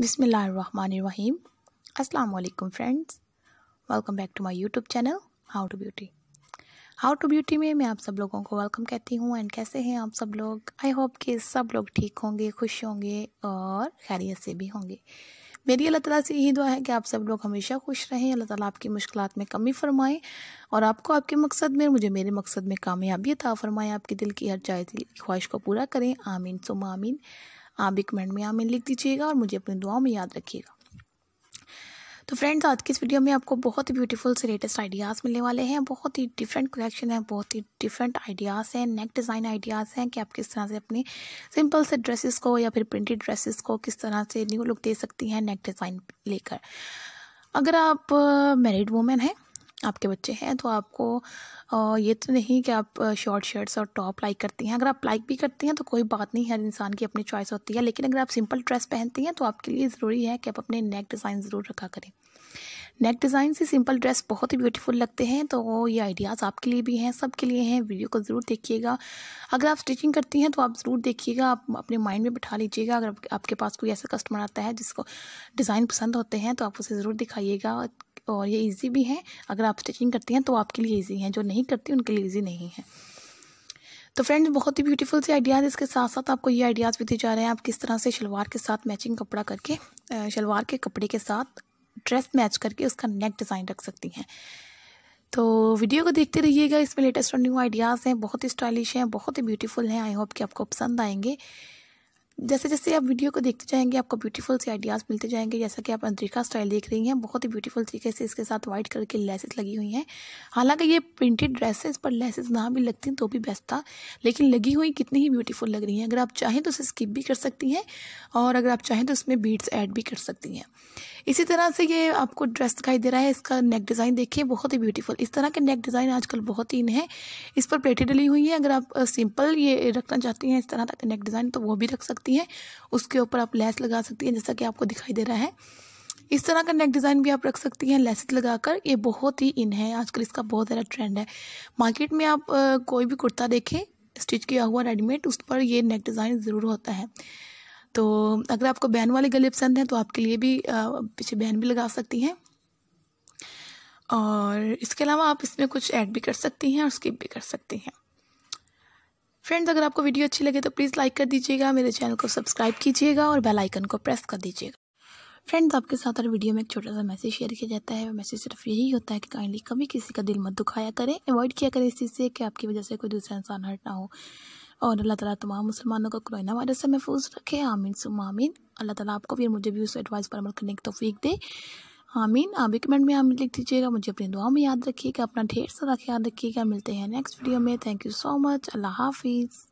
बिसमीम वालेकुम friends. Welcome back to my YouTube channel how to beauty how to beauty में मैं आप सब लोगों को वेलकम कहती हूँ एंड कैसे हैं आप सब लोग? आई होप कि सब लोग ठीक होंगे, खुश होंगे और खैरियत से भी होंगे। मेरी अल्लाह ताला से यही दुआ है कि आप सब लोग हमेशा खुश रहें, अल्लाह ताला आपकी मुश्किल में कमी फरमाए और आपको आपके मकसद में, मुझे मेरे मकसद में कामयाबी अता फरमाए। आपके दिल की हर की ख्वाहिश को पूरा करें, आमीन सुम आमीन। आप भी कमेंट में आमीन लिख दीजिएगा और मुझे अपनी दुआओं में याद रखिएगा। तो फ्रेंड्स आज की इस वीडियो में आपको बहुत ही ब्यूटीफुल से लेटेस्ट आइडियाज़ मिलने वाले हैं। बहुत ही डिफरेंट कलेक्शन है, बहुत ही डिफरेंट आइडियाज़ हैं नेक डिज़ाइन आइडियाज़ हैं कि आप किस तरह से अपने सिंपल से ड्रेसेस को या फिर प्रिंटेड ड्रेसेस को किस तरह से न्यू लुक दे सकती हैं नेक डिज़ाइन लेकर। अगर आप मैरिड वूमेन हैं आपके बच्चे हैं तो आपको ये तो नहीं कि आप शॉर्ट शर्ट्स और टॉप लाइक करती हैं। अगर आप लाइक भी करती हैं तो कोई बात नहीं, हर इंसान की अपनी चॉइस होती है। लेकिन अगर आप सिंपल ड्रेस पहनती हैं तो आपके लिए ज़रूरी है कि आप अपने नेक डिज़ाइन ज़रूर रखा करें। नेक डिज़ाइन से सिंपल ड्रेस बहुत ही ब्यूटीफुल लगते हैं तो ये आइडियाज़ आपके लिए भी हैं सब के लिए हैं। वीडियो को ज़रूर देखिएगा। अगर आप स्टिचिंग करती हैं तो आप ज़रूर देखिएगा। आप अपने माइंड में बिठा लीजिएगा। अगर आपके पास कोई ऐसा कस्टमर आता है, जिसको डिज़ाइन पसंद होते हैं तो आप उसे ज़रूर दिखाइएगा। और ये इजी भी है। अगर आप स्टिचिंग करती हैं तो आपके लिए इजी हैं, जो नहीं करती उनके लिए इजी नहीं है। तो फ्रेंड्स बहुत ही ब्यूटीफुल से आइडियाज़ इसके साथ साथ आपको ये आइडियाज़ भी दिए जा रहे हैं। आप किस तरह से शलवार के साथ मैचिंग कपड़ा करके शलवार के कपड़े के साथ ड्रेस मैच करके उसका नेक डिज़ाइन रख सकती हैं। तो वीडियो को देखते रहिएगा। इसमें लेटेस्ट और न्यू आइडियाज़ हैं। बहुत ही स्टाइलिश हैं, बहुत ही ब्यूटीफुल हैं। आई होप कि आपको पसंद आएँगे। जैसे जैसे आप वीडियो को देखते जाएँगे, आपको ब्यूटीफुल से आइडियाज़ मिलते जाएँगे। जैसा कि आप अंतरिका स्टाइल देख रही हैं, बहुत ही ब्यूटीफुल तरीके से इसके साथ वाइट कलर की लेसेस लगी हुई हैं। हालाँकि ये प्रिंटेड ड्रेसेस पर लेसेस ना भी लगती तो भी बेस्ट था, लेकिन लगी हुई कितनी ही ब्यूटीफुल लग रही हैं। अगर आप चाहें तो उसे स्किप भी कर सकती हैं, और अगर आप चाहें तो उसमें बीड्स ऐड भी कर सकती हैं। इसी तरह से ये आपको ड्रेस दिखाई दे रहा है, इसका नेक डिज़ाइन देखिए, बहुत ही ब्यूटीफुल इस तरह के नेक डिज़ाइन आजकल बहुत ही इन है इस पर प्लेटें डली हुई हैं। अगर आप सिंपल ये रखना चाहती हैं, इस तरह का नेक डिज़ाइन तो वो भी रख सकती हैं। उसके ऊपर आप लेस लगा सकती हैं, जैसा कि आपको दिखाई दे रहा है। इस तरह का नेक डिज़ाइन भी आप रख सकती हैं लेसेस लगाकर। ये बहुत ही इन है, आजकल इसका बहुत ज़्यादा ट्रेंड है। मार्केट में आप कोई भी कुर्ता देखें स्टिच किया हुआ रेडीमेड उस पर ये नेक डिज़ाइन ज़रूर होता है। तो अगर आपको बहन वाले गले पसंद हैं तो आपके लिए भी पीछे बहन भी लगा सकती हैं। और इसके अलावा आप इसमें कुछ ऐड भी कर सकती हैं और स्किप भी कर सकती हैं। फ्रेंड्स, अगर आपको वीडियो अच्छी लगे तो प्लीज़ लाइक कर दीजिएगा, मेरे चैनल को सब्सक्राइब कीजिएगा और बेल आइकन को प्रेस कर दीजिएगा। फ्रेंड्स, आपके साथ हर वीडियो में एक छोटा सा मैसेज शेयर किया जाता है। मैसेज सिर्फ़ यही होता है कि काइंडली कभी किसी का दिल मत दुखाया करें। अवॉइड किया करें इस चीज़ से कि आपकी वजह से कोई दूसरा इंसान हर्ट ना हो। और अल्लाह ताला तमाम मुसलमानों को कोरोना वायरस से महफूज रखे। आमीन सुम आमीन। अल्लाह ताला आपको भी मुझे भी उस एडवाइस पर अमल करने की तोफीक दे। आमीन। आप भी कमेंट में आमीन लिख दीजिएगा। मुझे अपनी दुआ में याद रखिएगा, अपना ढेर सारा ख्याल रखिएगा। मिलते हैं नेक्स्ट वीडियो में। थैंक यू सो मच अल्लाह हाफिज़।